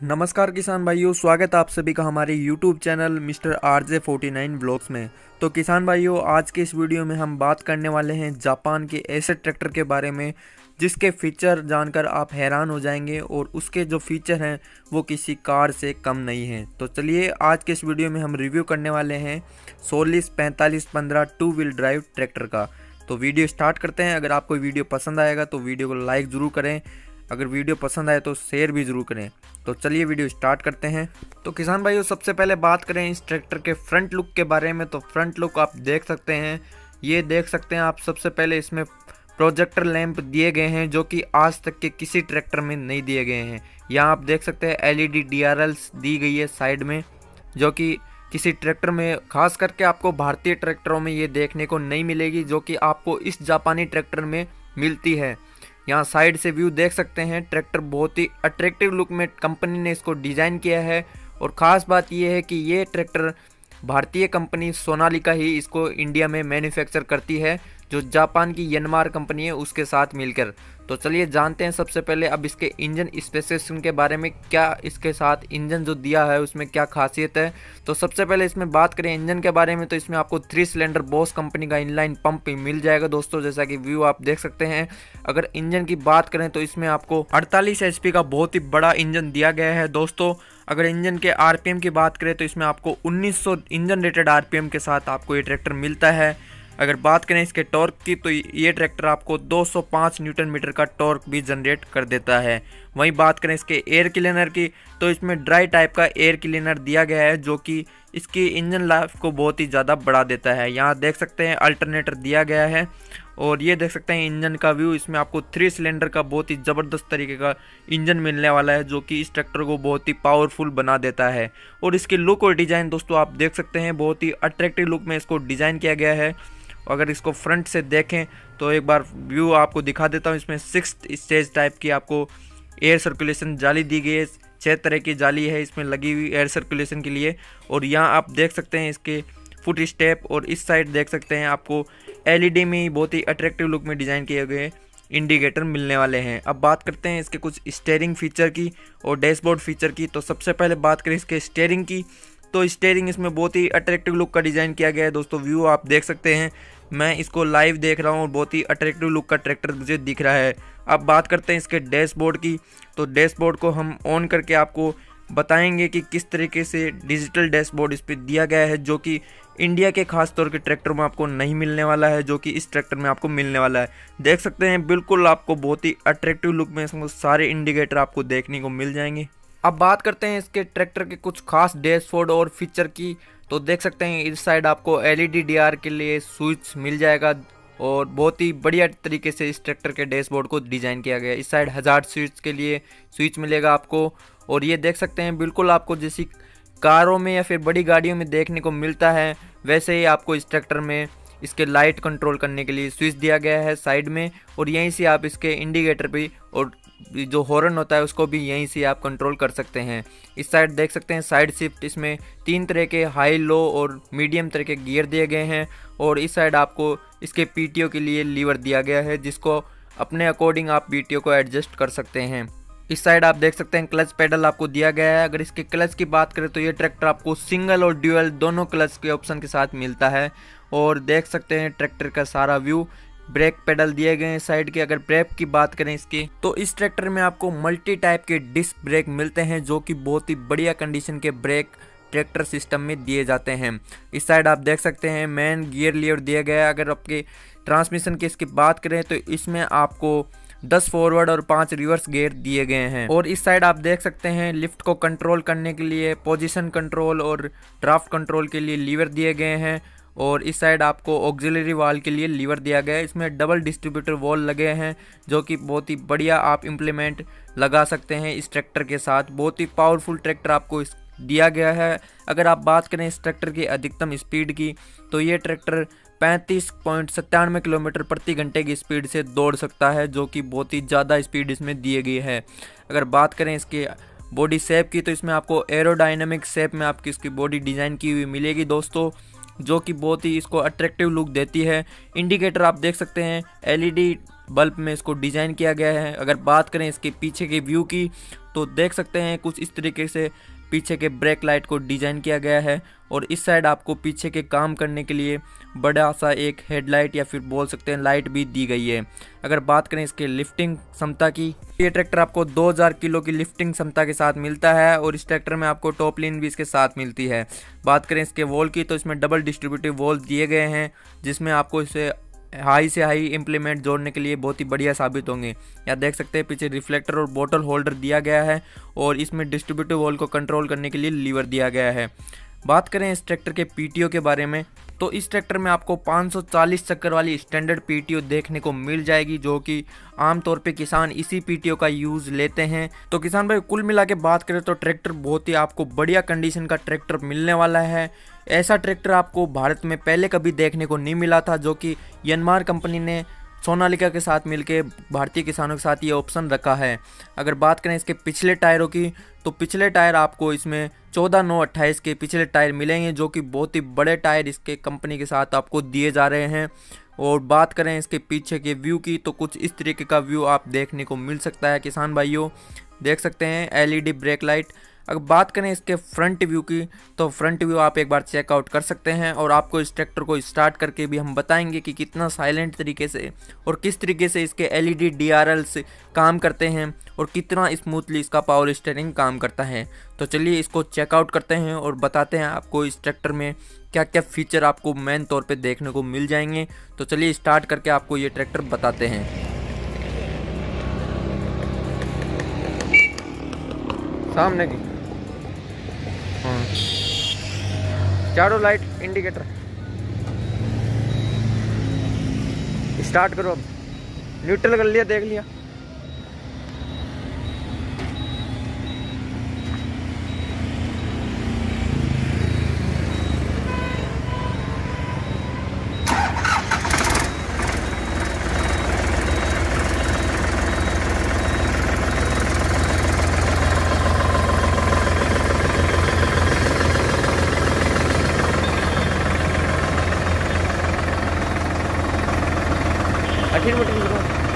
नमस्कार किसान भाइयों, स्वागत है आप सभी का हमारे YouTube channel mister R J forty nine blogs में। तो किसान भाइयों, आज के इस वीडियो में हम बात करने वाले हैं जापान के ऐसे ट्रैक्टर के बारे में, जिसके फीचर जानकर आप हैरान हो जाएँगे और उसके जो फीचर हैं, वो किसी कार से कम नहीं हैं। तो चलिए, आज के इस वीडियो में हम रिव्यू करने वाले हैं सोलिस पैंतालीस पंद्रह टू व्हील ड्राइव ट्रैक्टर का। तो वीडियो स्टार्ट करते हैं। अगर आपको वीडियो पसंद आएगा तो वीडियो को लाइक ज़रूर करें। अगर वीडियो पसंद आए तो शेयर भी ज़रूर करें। तो चलिए वीडियो स्टार्ट करते हैं। तो किसान भाइयों, सबसे पहले बात करें इस ट्रैक्टर के फ्रंट लुक के बारे में। तो फ्रंट लुक आप देख सकते हैं। ये देख सकते हैं आप, सबसे पहले इसमें प्रोजेक्टर लैंप दिए गए हैं, जो कि आज तक के किसी ट्रैक्टर में नहीं दिए गए हैं। यहाँ आप देख सकते हैं एलईडी डीआरएल्स दी गई है साइड में, जो कि किसी ट्रैक्टर में, खास करके आपको भारतीय ट्रैक्टरों में ये देखने को नहीं मिलेगी, जो कि आपको इस जापानी ट्रैक्टर में मिलती है। यहाँ साइड से व्यू देख सकते हैं, ट्रैक्टर बहुत ही अट्रैक्टिव लुक में कंपनी ने इसको डिज़ाइन किया है और ख़ास बात यह है कि ये ट्रैक्टर भारतीय कंपनी सोनालिका ही इसको इंडिया में मैन्युफैक्चर करती है, जो जापान की यनमार कंपनी है, उसके साथ मिलकर। तो चलिए जानते हैं सबसे पहले अब इसके इंजन स्पेसिफिकेशन के बारे में, क्या इसके साथ इंजन जो दिया है उसमें क्या खासियत है? तो सबसे पहले इसमें बात करें इंजन के बारे में तो इसमें आपको थ्री सिलेंडर बॉस कंपनी का इनलाइन पंप मिल जाएगा दोस्तों, जैसा कि व्यू आप देख सकते हैं। अगर इंजन की बात करें तो इसमें आपको अड़तालीस एच का बहुत ही बड़ा इंजन दिया गया है दोस्तों। अगर इंजन के आरपीएम की बात करें तो इसमें आपको 1900 इंजन रेटेड आरपीएम के साथ आपको ये ट्रैक्टर मिलता है। अगर बात करें इसके टॉर्क की तो ये ट्रैक्टर आपको 205 न्यूटन मीटर का टॉर्क भी जनरेट कर देता है। वहीं बात करें इसके एयर क्लीनर की तो इसमें ड्राई टाइप का एयर क्लीनर दिया गया है, जो कि इसकी इंजन लाइफ को बहुत ही ज़्यादा बढ़ा देता है। यहाँ देख सकते हैं अल्टरनेटर दिया गया है, और ये देख सकते हैं इंजन का व्यू, इसमें आपको थ्री सिलेंडर का बहुत ही ज़बरदस्त तरीके का इंजन मिलने वाला है, जो कि इस ट्रैक्टर को बहुत ही पावरफुल बना देता है। और इसकी लुक और डिज़ाइन, दोस्तों, आप देख सकते हैं, बहुत ही अट्रैक्टिव लुक में इसको डिज़ाइन किया गया है। अगर इसको फ्रंट से देखें तो एक बार व्यू आपको दिखा देता हूँ, इसमें सिक्स स्टेज टाइप की आपको एयर सर्कुलेशन जाली दी गई है। छः तरह की जाली है, इसमें लगी हुई एयर सर्कुलेशन के लिए। और यहाँ आप देख सकते हैं इसके फुट स्टेप और इस साइड देख सकते हैं आपको एलईडी में बहुत ही अट्रैक्टिव लुक में डिज़ाइन किए गए इंडिकेटर मिलने वाले हैं। अब बात करते हैं इसके कुछ स्टेयरिंग फीचर की और डैशबोर्ड फीचर की। तो सबसे पहले बात करें इसके स्टेयरिंग की। तो स्टेयरिंग इसमें बहुत ही अट्रैक्टिव लुक का डिज़ाइन किया गया है। दोस्तों व्यू आप देख सकते हैं। मैं इसको लाइव देख रहा हूँ और बहुत ही अट्रैक्टिव लुक का ट्रैक्टर मुझे दिख रहा है। अब बात करते हैं इसके डैशबोर्ड की। तो डैशबोर्ड को हम ऑन करके आपको बताएँगे कि किस तरीके से डिजिटल डैशबोर्ड इस पर दिया गया है, जो कि इंडिया के खास तौर के ट्रैक्टर में आपको नहीं मिलने वाला है, जो कि इस ट्रैक्टर में आपको मिलने वाला है। देख सकते हैं, बिल्कुल आपको बहुत ही अट्रैक्टिव लुक में इसमें सारे इंडिकेटर आपको देखने को मिल जाएँगे। अब बात करते हैं इसके ट्रैक्टर के कुछ खास डैशबोर्ड और फीचर की। तो देख सकते हैं, इस साइड आपको एलईडी डीआर के लिए स्विच मिल जाएगा और बहुत ही बढ़िया तरीके से इस ट्रैक्टर के डैशबोर्ड को डिज़ाइन किया गया। इस साइड हज़ार स्विच के लिए स्विच मिलेगा आपको और ये देख सकते हैं, बिल्कुल आपको जैसी कारों में या फिर बड़ी गाड़ियों में देखने को मिलता है, वैसे ही आपको इस ट्रैक्टर में इसके लाइट कंट्रोल करने के लिए स्विच दिया गया है साइड में और यहीं से आप इसके इंडिकेटर भी और जो हॉर्न होता है, उसको भी यहीं से आप कंट्रोल कर सकते हैं। इस साइड देख सकते हैं साइड शिफ्ट इसमें तीन तरह के हाई लो और मीडियम तरह के गियर दिए गए हैं और इस साइड आपको इसके पीटीओ के लिए लीवर दिया गया है, जिसको अपने अकॉर्डिंग आप पीटीओ को एडजस्ट कर सकते हैं। इस साइड आप देख सकते हैं क्लच पेडल आपको दिया गया है। अगर इसके क्लच की बात करें तो ये ट्रैक्टर आपको सिंगल और ड्यूअल दोनों क्लच के ऑप्शन के साथ मिलता है। और देख सकते हैं ट्रैक्टर का सारा व्यू ब्रेक पेडल दिए गए हैं साइड के, अगर ब्रेक की बात करें इसकी तो इस ट्रैक्टर में आपको मल्टी टाइप के डिस्क ब्रेक मिलते हैं, जो कि बहुत ही बढ़िया कंडीशन के ब्रेक ट्रैक्टर सिस्टम में दिए जाते हैं। इस साइड आप देख सकते हैं मेन गियर लियर दिया गया है। अगर आपके ट्रांसमिशन की इसकी बात करें तो इसमें आपको 10 फॉरवर्ड और 5 रिवर्स गियर दिए गए हैं। और इस साइड आप देख सकते हैं लिफ्ट को कंट्रोल करने के लिए पोजीशन कंट्रोल और ड्राफ्ट कंट्रोल के लिए लीवर दिए गए हैं। और इस साइड आपको ऑक्जिलरी वाल के लिए लीवर दिया गया है। इसमें डबल डिस्ट्रीब्यूटर वॉल लगे हैं, जो कि बहुत ही बढ़िया आप इम्प्लीमेंट लगा सकते हैं इस ट्रैक्टर के साथ। बहुत ही पावरफुल ट्रैक्टर आपको इस दिया गया है। अगर आप बात करें इस ट्रैक्टर की अधिकतम स्पीड की तो ये ट्रैक्टर पैंतीस पॉइंट सत्तानवे किलोमीटर प्रति घंटे की स्पीड से दौड़ सकता है, जो कि बहुत ही ज़्यादा स्पीड इसमें दी गई है। अगर बात करें इसके बॉडी शेप की तो इसमें आपको एरोडाइनमिक शेप में आपकी इसकी बॉडी डिज़ाइन की हुई मिलेगी। दोस्तों जो कि बहुत ही इसको अट्रैक्टिव लुक देती है। इंडिकेटर आप देख सकते हैं एलईडी बल्ब में इसको डिज़ाइन किया गया है। अगर बात करें इसके पीछे के व्यू की तो देख सकते हैं कुछ इस तरीके से पीछे के ब्रेक लाइट को डिज़ाइन किया गया है। और इस साइड आपको पीछे के काम करने के लिए बड़ा सा एक हेडलाइट या फिर बोल सकते हैं लाइट भी दी गई है। अगर बात करें इसके लिफ्टिंग क्षमता की, ये ट्रैक्टर आपको 2000 किलो की लिफ्टिंग क्षमता के साथ मिलता है और इस ट्रैक्टर में आपको टॉप लिन भी इसके साथ मिलती है। बात करें इसके वॉल की तो इसमें डबल डिस्ट्रीब्यूटिव वॉल दिए गए हैं, जिसमें आपको इसे हाई से हाई इम्प्लीमेंट जोड़ने के लिए बहुत ही बढ़िया साबित होंगे। या देख सकते हैं पीछे रिफ्लेक्टर और बोतल होल्डर दिया गया है और इसमें डिस्ट्रीब्यूटिव वॉल को कंट्रोल करने के लिए लीवर दिया गया है। बात करें इस ट्रैक्टर के पीटीओ के बारे में तो इस ट्रैक्टर में आपको 540 चक्कर वाली स्टैंडर्ड पीटीओ देखने को मिल जाएगी, जो कि आमतौर पे किसान इसी पीटीओ का यूज़ लेते हैं। तो किसान भाई, कुल मिला के बात करें तो ट्रैक्टर बहुत ही आपको बढ़िया कंडीशन का ट्रैक्टर मिलने वाला है। ऐसा ट्रैक्टर आपको भारत में पहले कभी देखने को नहीं मिला था, जो कि यनमार कंपनी ने सोनालिका के साथ मिलके भारतीय किसानों के साथ ये ऑप्शन रखा है। अगर बात करें इसके पिछले टायरों की तो पिछले टायर आपको इसमें चौदह नौ अट्ठाईस के पिछले टायर मिलेंगे, जो कि बहुत ही बड़े टायर इसके कंपनी के साथ आपको दिए जा रहे हैं। और बात करें इसके पीछे के व्यू की तो कुछ इस तरीके का व्यू आप देखने को मिल सकता है, किसान भाइयों। देख सकते हैं, एलईडी ब्रेक लाइट अगर बात करें इसके फ्रंट व्यू की तो फ्रंट व्यू आप एक बार चेकआउट कर सकते हैं और आपको इस ट्रैक्टर को स्टार्ट करके भी हम बताएँगे कि कितना साइलेंट तरीके से और किस तरीके से इसके एलईडी डीआरएल से काम करते हैं और कितना स्मूथली इसका पावर स्टेयरिंग काम करता है। तो चलिए इसको चेकआउट करते हैं और बताते हैं आपको इस ट्रैक्टर में क्या क्या फीचर आपको मेन तौर पे देखने को मिल जाएँगे। तो चलिए स्टार्ट करके आपको ये ट्रैक्टर बताते हैं। सामने की। चारों लाइट इंडिकेटर स्टार्ट करो अब. न्यूट्रल कर लिया देख लिया. 질문 드리고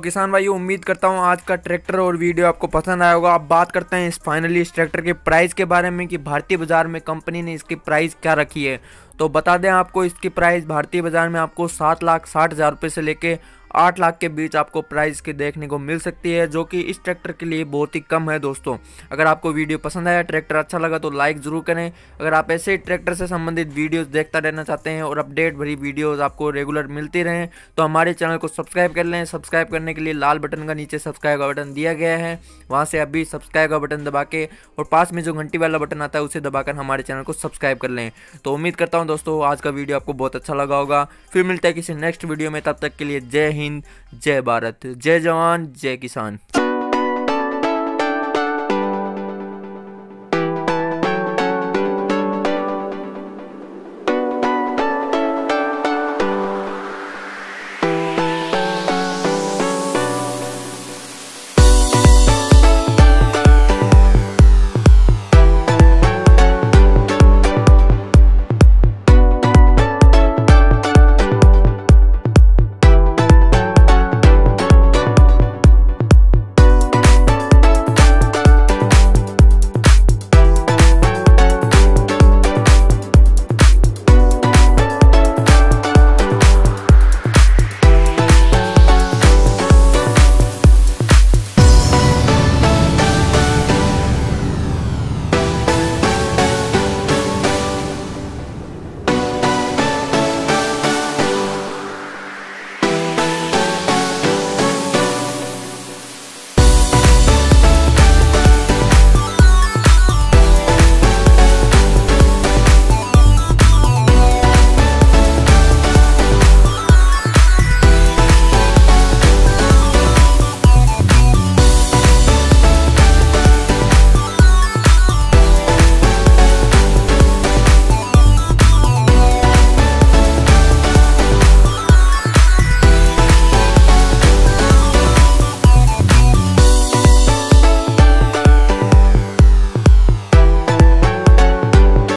किसान भाई, उम्मीद करता हूँ आज का ट्रैक्टर और वीडियो आपको पसंद आया होगा। अब बात करते हैं इस फाइनली इस ट्रैक्टर के प्राइस के बारे में कि भारतीय बाज़ार में कंपनी ने इसकी प्राइस क्या रखी है। तो बता दें आपको, इसकी प्राइस भारतीय बाज़ार में आपको सात लाख साठ हज़ार रुपये से लेके आठ लाख के बीच आपको प्राइस की देखने को मिल सकती है, जो कि इस ट्रैक्टर के लिए बहुत ही कम है दोस्तों। अगर आपको वीडियो पसंद आया ट्रैक्टर अच्छा लगा तो लाइक ज़रूर करें। अगर आप ऐसे ही ट्रैक्टर से संबंधित वीडियोस देखता रहना चाहते हैं और अपडेट भरी वीडियोस आपको रेगुलर मिलती रहें तो हमारे चैनल को सब्सक्राइब कर लें। सब्सक्राइब करने के लिए लाल बटन का नीचे सब्सक्राइब का बटन दिया गया है। वहाँ से अभी सब्सक्राइब का बटन दबा के और पास में जो घंटी वाला बटन आता है, उसे दबाकर हमारे चैनल को सब्सक्राइब कर लें। तो उम्मीद करता हूँ दोस्तों, आज का वीडियो आपको बहुत अच्छा लगा होगा। फिर मिलता है किसी नेक्स्ट वीडियो में, तब तक के लिए जय हिंद जय भारत जय जवान जय किसान।